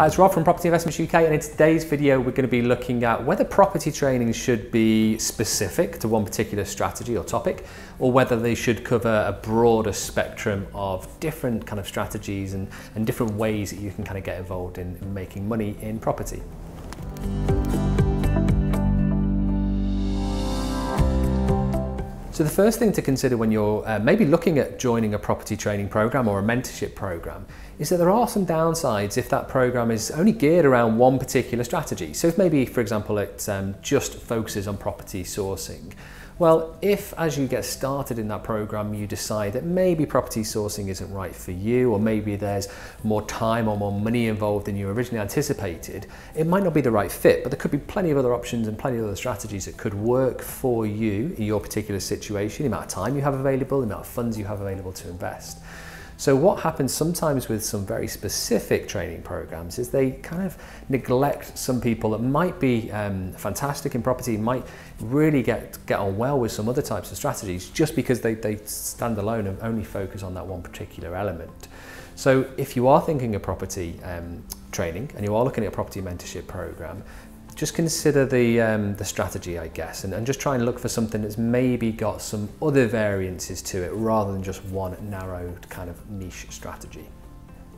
Hi, it's Rob from Property Investments UK and in today's video we're going to be looking at whether property training should be specific to one particular strategy or topic or whether they should cover a broader spectrum of different kind of strategies and, and different ways that you can kind of get involved in, in making money in property. So the first thing to consider when you're uh, maybe looking at joining a property training program or a mentorship program is that there are some downsides if that program is only geared around one particular strategy. So if maybe, for example, it um, just focuses on property sourcing, well, if as you get started in that program, you decide that maybe property sourcing isn't right for you, or maybe there's more time or more money involved than you originally anticipated, it might not be the right fit, but there could be plenty of other options and plenty of other strategies that could work for you in your particular situation, the amount of time you have available, the amount of funds you have available to invest. So what happens sometimes with some very specific training programs is they kind of neglect some people that might be um, fantastic in property, might really get, get on well with some other types of strategies just because they, they stand alone and only focus on that one particular element. So if you are thinking of property um, training and you are looking at a property mentorship program, just consider the, um, the strategy, I guess, and, and just try and look for something that's maybe got some other variances to it rather than just one narrow kind of niche strategy.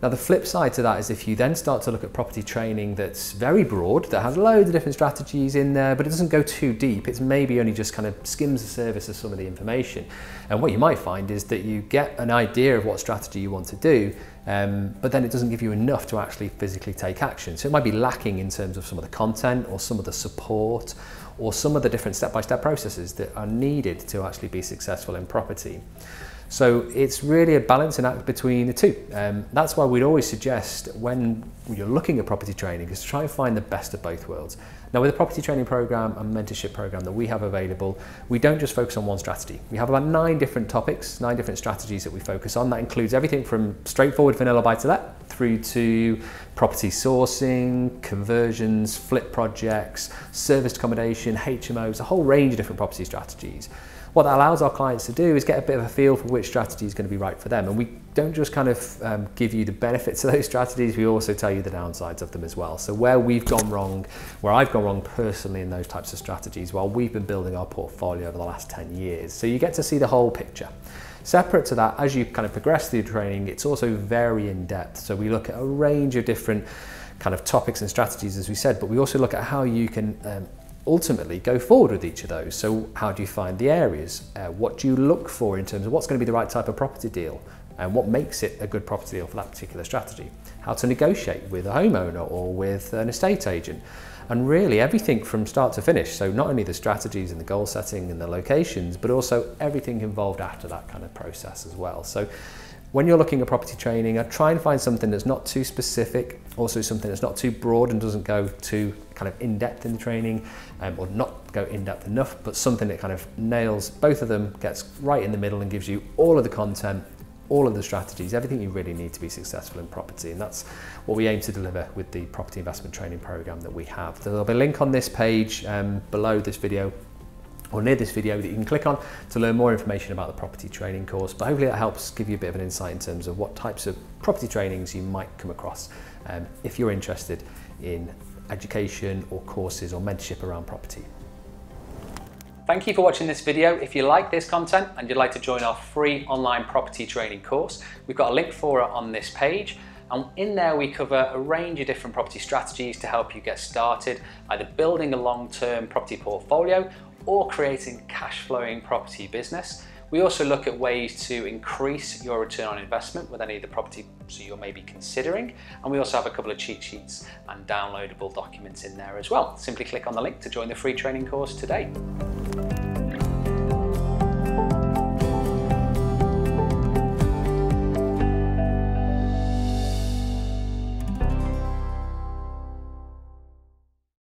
Now the flip side to that is if you then start to look at property training that's very broad, that has loads of different strategies in there, but it doesn't go too deep, it's maybe only just kind of skims the surface of some of the information. And what you might find is that you get an idea of what strategy you want to do, um, but then it doesn't give you enough to actually physically take action. So it might be lacking in terms of some of the content or some of the support or some of the different step-by-step -step processes that are needed to actually be successful in property. So it's really a balancing act between the two. Um, that's why we'd always suggest when you're looking at property training is to try and find the best of both worlds. Now with the property training program and mentorship program that we have available, we don't just focus on one strategy. We have about nine different topics, nine different strategies that we focus on. That includes everything from straightforward vanilla buy to let through to property sourcing, conversions, flip projects, serviced accommodation, HMOs, a whole range of different property strategies. What that allows our clients to do is get a bit of a feel for which strategy is going to be right for them. And we don't just kind of um, give you the benefits of those strategies, we also tell you the downsides of them as well. So where we've gone wrong, where I've gone wrong personally in those types of strategies, while we've been building our portfolio over the last 10 years. So you get to see the whole picture. Separate to that, as you kind of progress through training, it's also very in-depth. So we look at a range of different kind of topics and strategies, as we said, but we also look at how you can um, ultimately go forward with each of those. So how do you find the areas? Uh, what do you look for in terms of what's going to be the right type of property deal? And what makes it a good property deal for that particular strategy? How to negotiate with a homeowner or with an estate agent? And really everything from start to finish. So not only the strategies and the goal setting and the locations, but also everything involved after that kind of process as well. So when you're looking at property training, I try and find something that's not too specific, also something that's not too broad and doesn't go too kind of in-depth in the training, um, or not go in-depth enough, but something that kind of nails both of them, gets right in the middle and gives you all of the content, all of the strategies, everything you really need to be successful in property. And that's what we aim to deliver with the property investment training program that we have. There'll be a link on this page um, below this video or near this video that you can click on to learn more information about the property training course. But hopefully that helps give you a bit of an insight in terms of what types of property trainings you might come across um, if you're interested in education or courses or mentorship around property. Thank you for watching this video. If you like this content and you'd like to join our free online property training course, we've got a link for it on this page. And in there we cover a range of different property strategies to help you get started, either building a long-term property portfolio or creating cash flowing property business. We also look at ways to increase your return on investment with any of the property so you're maybe considering. And we also have a couple of cheat sheets and downloadable documents in there as well. Simply click on the link to join the free training course today.